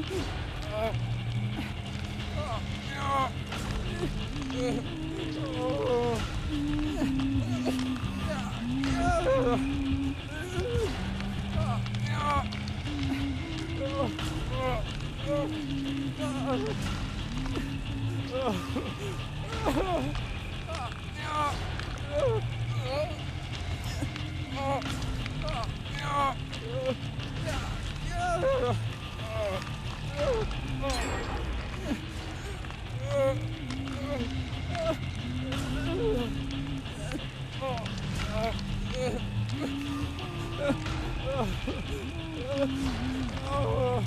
Oh. Oh.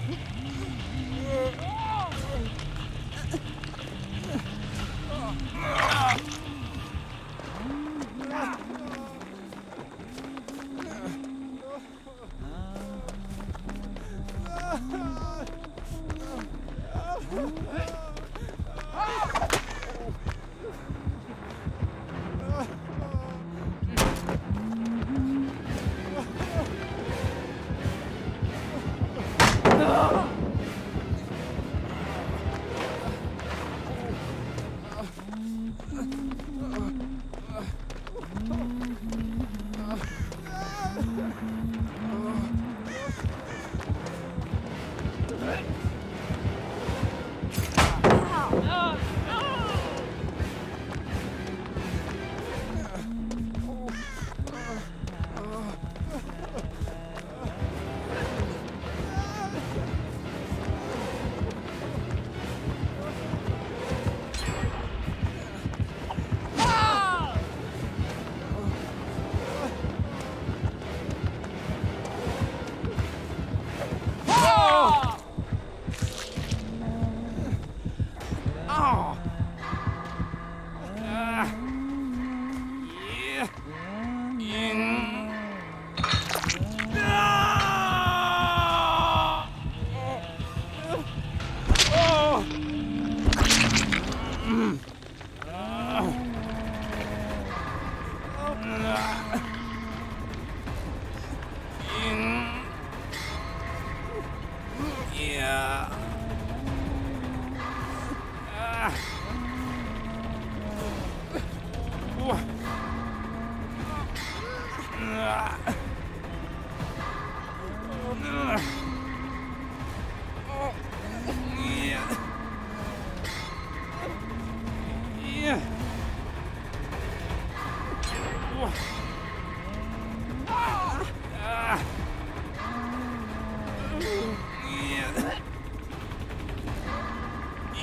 Oh!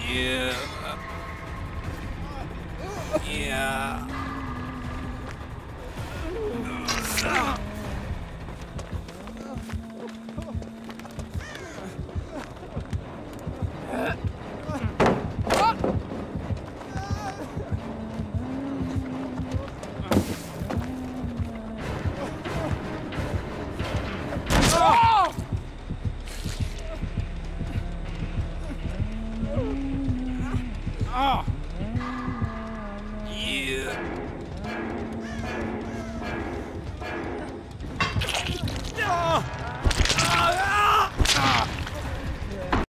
Yeah.